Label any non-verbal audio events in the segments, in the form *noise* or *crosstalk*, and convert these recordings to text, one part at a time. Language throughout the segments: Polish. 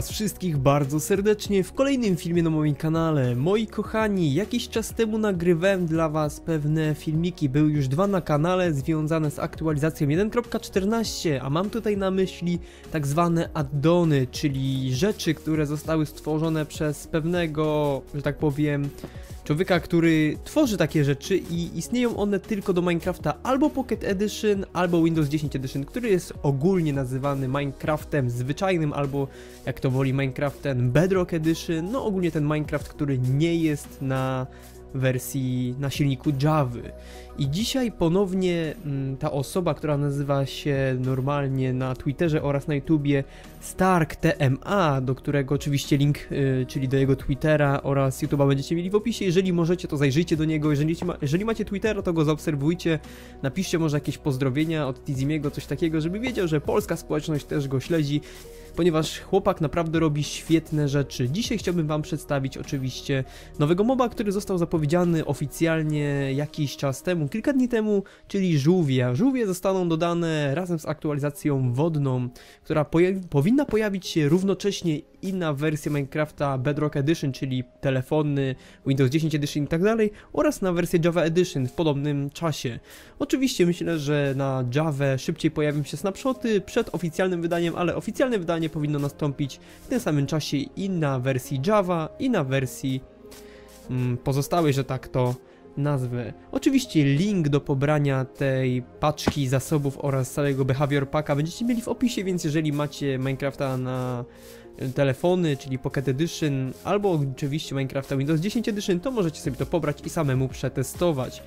was wszystkich bardzo serdecznie w kolejnym filmie na moim kanale. Moi kochani, jakiś czas temu nagrywałem dla was pewne filmiki, były już dwa na kanale związane z aktualizacją 1.14, a mam tutaj na myśli tak zwane addony, czyli rzeczy, które zostały stworzone przez pewnego, że tak powiem, człowieka, który tworzy takie rzeczy i istnieją one tylko do Minecrafta albo Pocket Edition, albo Windows 10 Edition, który jest ogólnie nazywany Minecraftem zwyczajnym, albo jak to woli Minecraftem Bedrock Edition, no ogólnie ten Minecraft, który nie jest na wersji na silniku Java. I dzisiaj ponownie mm, ta osoba, która nazywa się normalnie na Twitterze oraz na YouTubie Stark TMA, do którego oczywiście link, y, czyli do jego Twittera oraz YouTube'a będziecie mieli w opisie. Jeżeli możecie, to zajrzyjcie do niego. Jeżeli, jeżeli macie Twittera, to go zaobserwujcie. Napiszcie może jakieś pozdrowienia od Tizimiego, coś takiego, żeby wiedział, że polska społeczność też go śledzi ponieważ chłopak naprawdę robi świetne rzeczy. Dzisiaj chciałbym wam przedstawić oczywiście nowego moba, który został zapowiedziany oficjalnie jakiś czas temu, kilka dni temu, czyli żółwia. Żółwie zostaną dodane razem z aktualizacją wodną, która powinna pojawić się równocześnie inna wersja Minecrafta Bedrock Edition, czyli telefony, Windows 10 Edition i tak dalej, oraz na wersję Java Edition w podobnym czasie. Oczywiście myślę, że na Java szybciej pojawią się snapshoty przed oficjalnym wydaniem, ale oficjalne wydanie powinno nastąpić w tym samym czasie i na wersji Java, i na wersji mm, pozostałej, że tak to nazwę. Oczywiście link do pobrania tej paczki zasobów oraz całego behavior packa będziecie mieli w opisie, więc jeżeli macie Minecrafta na telefony, czyli Pocket Edition, albo oczywiście Minecrafta Windows 10 Edition, to możecie sobie to pobrać i samemu przetestować.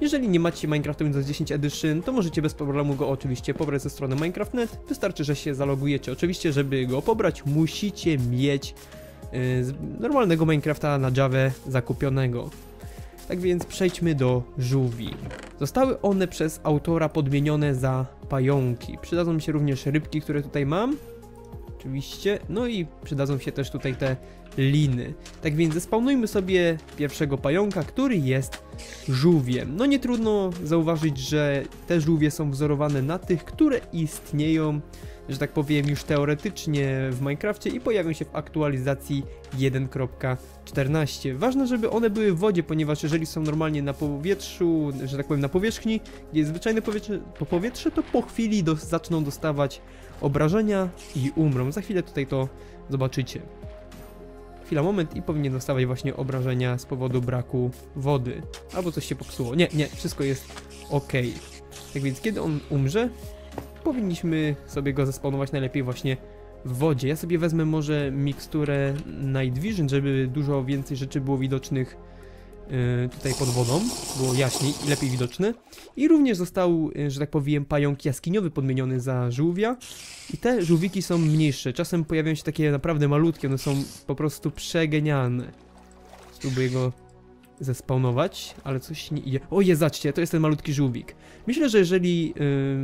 Jeżeli nie macie Minecrafta Windows 10 Edition, to możecie bez problemu go oczywiście pobrać ze strony Minecraft.net. Wystarczy, że się zalogujecie. Oczywiście, żeby go pobrać, musicie mieć yy, normalnego Minecrafta na Java zakupionego. Tak więc przejdźmy do żółwi. Zostały one przez autora podmienione za pająki. Przydadzą mi się również rybki, które tutaj mam oczywiście. No i przydadzą się też tutaj te liny. Tak więc zespawnujmy sobie pierwszego pająka, który jest żółwiem. No nie trudno zauważyć, że te żółwie są wzorowane na tych, które istnieją, że tak powiem, już teoretycznie w Minecrafcie i pojawią się w aktualizacji 1.14. Ważne, żeby one były w wodzie, ponieważ jeżeli są normalnie na powietrzu, że tak powiem na powierzchni, gdzie jest zwyczajne powietrze, to powietrze, to po chwili do, zaczną dostawać obrażenia i umrą. Za chwilę tutaj to zobaczycie. Chwila, moment i powinien dostawać właśnie obrażenia z powodu braku wody. Albo coś się popsuło. Nie, nie, wszystko jest ok. Tak więc kiedy on umrze, powinniśmy sobie go zespawnować najlepiej właśnie w wodzie. Ja sobie wezmę może miksturę Night Vision, żeby dużo więcej rzeczy było widocznych tutaj pod wodą, było jaśniej i lepiej widoczne. I również został, y, że tak powiem, pająk jaskiniowy podmieniony za żółwia. I te żółwiki są mniejsze, czasem pojawiają się takie naprawdę malutkie, one są po prostu przegenialne. Spróbuję go zespawnować, ale coś nie idzie. O, je, to jest ten malutki żółwik. Myślę, że jeżeli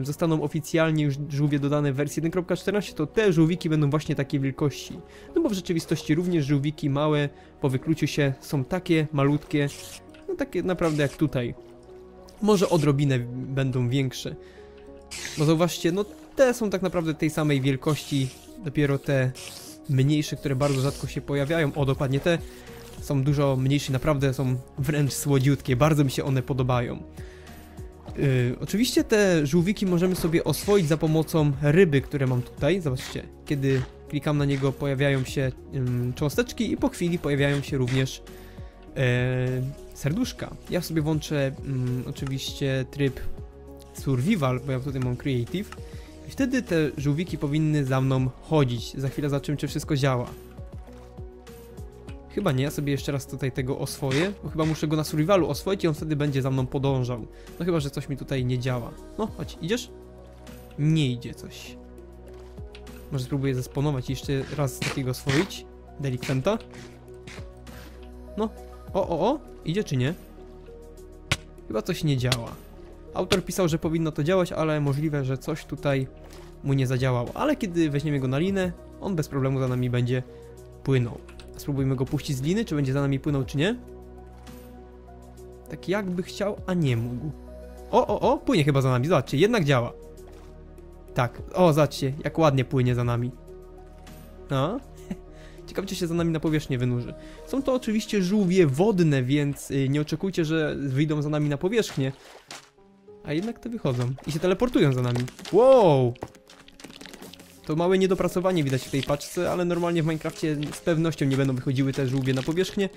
zostaną oficjalnie już żółwie dodane w wersji 1.14, to te żółwiki będą właśnie takiej wielkości. No bo w rzeczywistości również żółwiki małe po wykluciu się są takie malutkie, no takie naprawdę jak tutaj. Może odrobinę będą większe. Bo zauważcie, no te są tak naprawdę tej samej wielkości, dopiero te mniejsze, które bardzo rzadko się pojawiają. O, dokładnie te są dużo mniejsze, naprawdę są wręcz słodziutkie, bardzo mi się one podobają. Yy, oczywiście te żółwiki możemy sobie oswoić za pomocą ryby, które mam tutaj. Zobaczcie, kiedy klikam na niego pojawiają się yy, cząsteczki i po chwili pojawiają się również yy, serduszka. Ja sobie włączę oczywiście tryb survival, bo ja tutaj mam creative i wtedy te żółwiki powinny za mną chodzić. Za chwilę zobaczymy, czy wszystko działa. Chyba nie, ja sobie jeszcze raz tutaj tego oswoję, bo chyba muszę go na survivalu oswoić i on wtedy będzie za mną podążał. No chyba, że coś mi tutaj nie działa. No, chodź, idziesz? Nie idzie coś. Może spróbuję zesponować i jeszcze raz takiego oswoić. Delikwenta. No, o, o, o, idzie czy nie? Chyba coś nie działa. Autor pisał, że powinno to działać, ale możliwe, że coś tutaj mu nie zadziałało. Ale kiedy weźmiemy go na linę, on bez problemu za nami będzie płynął. Spróbujmy go puścić z liny, czy będzie za nami płynął, czy nie. Tak jakby chciał, a nie mógł. O, o, o, płynie chyba za nami, zobaczcie, jednak działa. Tak, o, zobaczcie, jak ładnie płynie za nami. No, *laughs* ciekawe czy się za nami na powierzchnię wynurzy. Są to oczywiście żółwie wodne, więc y, nie oczekujcie, że wyjdą za nami na powierzchnię. A jednak to wychodzą i się teleportują za nami. Wow! To małe niedopracowanie widać w tej paczce, ale normalnie w Minecrafcie z pewnością nie będą wychodziły te żółwie na powierzchnię,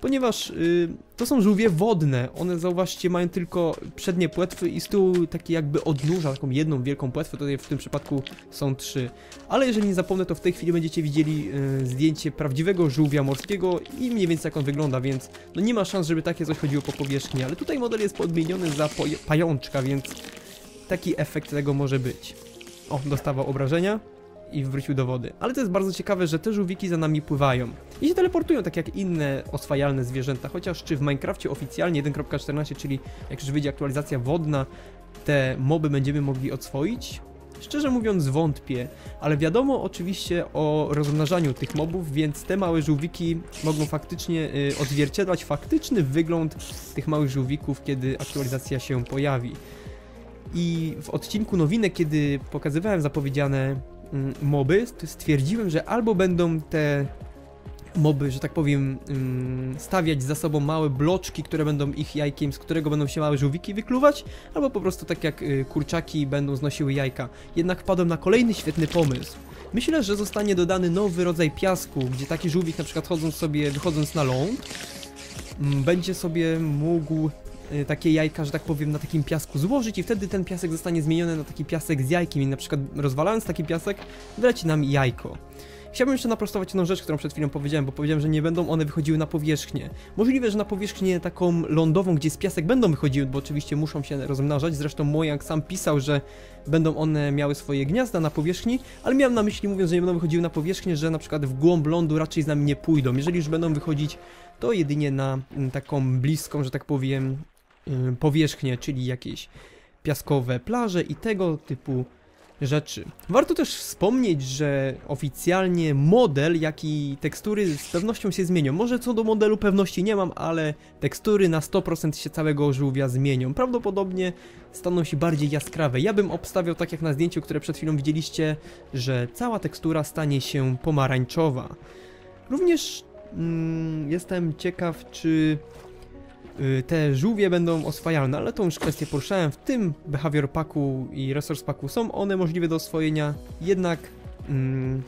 ponieważ y, to są żółwie wodne. One, zauważcie, mają tylko przednie płetwy i z tyłu takie jakby odnóża, taką jedną wielką płetwę, tutaj w tym przypadku są trzy. Ale jeżeli nie zapomnę, to w tej chwili będziecie widzieli y, zdjęcie prawdziwego żółwia morskiego i mniej więcej jak on wygląda, więc no nie ma szans, żeby takie coś chodziło po powierzchni, ale tutaj model jest podmieniony za pajączka, więc taki efekt tego może być. O, dostawał obrażenia i wrócił do wody. Ale to jest bardzo ciekawe, że te żółwiki za nami pływają. I się teleportują tak jak inne oswajalne zwierzęta, chociaż czy w Minecrafcie oficjalnie 1.14, czyli jak już wyjdzie aktualizacja wodna, te moby będziemy mogli odswoić? Szczerze mówiąc wątpię, ale wiadomo oczywiście o rozmnażaniu tych mobów, więc te małe żółwiki mogą faktycznie y, odzwierciedlać faktyczny wygląd tych małych żółwików, kiedy aktualizacja się pojawi. I w odcinku nowinek, kiedy pokazywałem zapowiedziane mm, moby, stwierdziłem, że albo będą te moby, że tak powiem, mm, stawiać za sobą małe bloczki, które będą ich jajkiem, z którego będą się małe żółwiki wykluwać, albo po prostu tak jak y, kurczaki będą znosiły jajka. Jednak wpadłem na kolejny świetny pomysł. Myślę, że zostanie dodany nowy rodzaj piasku, gdzie taki żółwik na przykład chodząc sobie, wychodząc na ląd, mm, będzie sobie mógł takie jajka, że tak powiem, na takim piasku złożyć i wtedy ten piasek zostanie zmieniony na taki piasek z jajkiem i na przykład rozwalając taki piasek wyleci nam jajko. Chciałbym jeszcze naprostować jedną rzecz, którą przed chwilą powiedziałem, bo powiedziałem, że nie będą one wychodziły na powierzchnię. Możliwe, że na powierzchnię taką lądową, gdzie z piasek będą wychodziły, bo oczywiście muszą się rozmnażać. Zresztą Mojang sam pisał, że będą one miały swoje gniazda na powierzchni, ale miałem na myśli, mówiąc, że nie będą wychodziły na powierzchnię, że na przykład w głąb lądu raczej z nami nie pójdą. Jeżeli już będą wychodzić, to jedynie na mm, taką bliską, że tak powiem, Y, powierzchnie, czyli jakieś piaskowe plaże i tego typu rzeczy. Warto też wspomnieć, że oficjalnie model, jak i tekstury z pewnością się zmienią. Może co do modelu pewności nie mam, ale tekstury na 100% się całego żółwia zmienią. Prawdopodobnie staną się bardziej jaskrawe. Ja bym obstawiał tak jak na zdjęciu, które przed chwilą widzieliście, że cała tekstura stanie się pomarańczowa. Również mm, jestem ciekaw, czy Y, te żółwie będą oswajalne, ale to już kwestię poruszałem. W tym Behavior Packu i Resource Packu są one możliwe do oswojenia, jednak mm,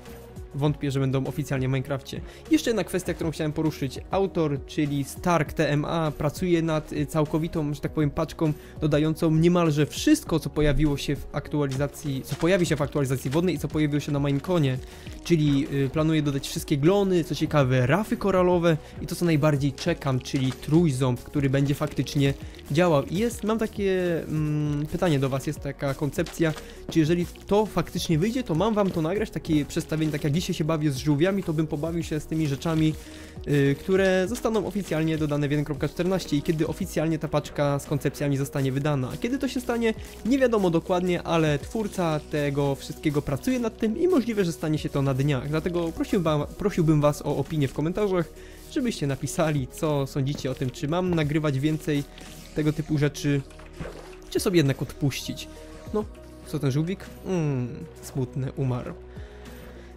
wątpię, że będą oficjalnie w Minecrafcie. Jeszcze jedna kwestia, którą chciałem poruszyć. Autor, czyli Stark TMA, pracuje nad y, całkowitą, że tak powiem, paczką dodającą niemalże wszystko, co pojawiło się w aktualizacji, co pojawi się w aktualizacji wodnej i co pojawiło się na Mineconie. Czyli yy, planuje dodać wszystkie glony, co ciekawe, rafy koralowe i to, co najbardziej czekam, czyli trójząb, który będzie faktycznie działał. I jest, mam takie mm, pytanie do Was, jest taka koncepcja, czy jeżeli to faktycznie wyjdzie, to mam Wam to nagrać, takie przedstawienie, tak jak dziś dzisiaj się bawię z żółwiami, to bym pobawił się z tymi rzeczami, yy, które zostaną oficjalnie dodane w 1.14 i kiedy oficjalnie ta paczka z koncepcjami zostanie wydana. Kiedy to się stanie, nie wiadomo dokładnie, ale twórca tego wszystkiego pracuje nad tym i możliwe, że stanie się to na dniach. Dlatego prosiłbym, prosiłbym Was o opinię w komentarzach, żebyście napisali, co sądzicie o tym, czy mam nagrywać więcej tego typu rzeczy, czy sobie jednak odpuścić. No, co ten żółwik? Mmm, smutny, umarł.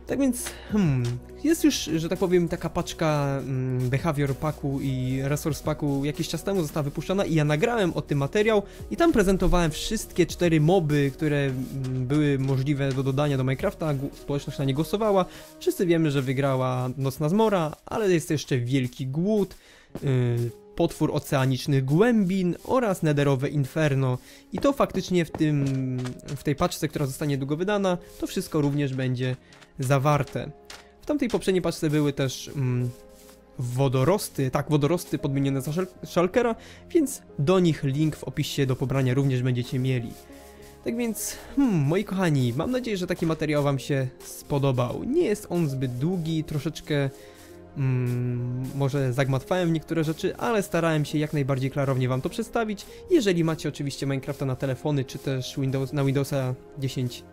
Tak więc, hmm, jest już, że tak powiem, taka paczka hmm, Behavior Packu i Resource Packu jakiś czas temu została wypuszczona i ja nagrałem o tym materiał i tam prezentowałem wszystkie cztery moby, które hmm, były możliwe do dodania do Minecrafta, społeczność na nie głosowała. Wszyscy wiemy, że wygrała Nocna Zmora, ale jest jeszcze Wielki Głód, yy, potwór oceanicznych głębin oraz nederowe inferno. I to faktycznie w tym, w tej paczce, która zostanie niedługo wydana, to wszystko również będzie zawarte. W tamtej poprzedniej paczce były też mm, wodorosty, tak, wodorosty podmienione za Shulkera, więc do nich link w opisie do pobrania również będziecie mieli. Tak więc, hmm, moi kochani, mam nadzieję, że taki materiał wam się spodobał. Nie jest on zbyt długi, troszeczkę mm, może zagmatwałem niektóre rzeczy, ale starałem się jak najbardziej klarownie wam to przedstawić. Jeżeli macie oczywiście Minecrafta na telefony, czy też Windows, na Windowsa 10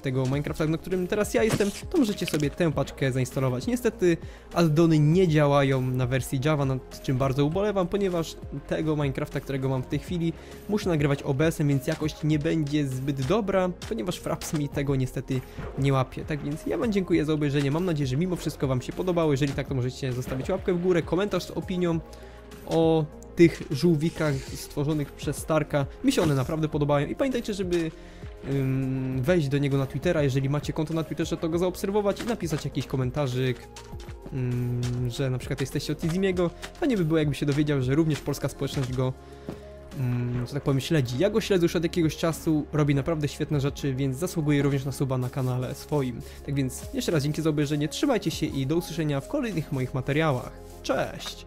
tego Minecrafta, na którym teraz ja jestem, to możecie sobie tę paczkę zainstalować. Niestety addony nie działają na wersji Java, nad czym bardzo ubolewam, ponieważ tego Minecrafta, którego mam w tej chwili, muszę nagrywać OBS-em, więc jakość nie będzie zbyt dobra, ponieważ Fraps mi tego niestety nie łapie. Tak więc ja wam dziękuję za obejrzenie, mam nadzieję, że mimo wszystko wam się podobało. Jeżeli tak, to możecie zostawić łapkę w górę, komentarz z opinią o tych żółwikach stworzonych przez Starka. Mi się one naprawdę podobają i pamiętajcie, żeby wejść do niego na Twittera, jeżeli macie konto na Twitterze, to go zaobserwować i napisać jakiś komentarzyk, że na przykład jesteście od Izimiego. Fajnie by było, jakby się dowiedział, że również polska społeczność go że tak powiem, śledzi. Ja go śledzę już od jakiegoś czasu, robi naprawdę świetne rzeczy, więc zasługuje również na suba na kanale swoim. Tak więc jeszcze raz dzięki za obejrzenie, trzymajcie się i do usłyszenia w kolejnych moich materiałach. Cześć!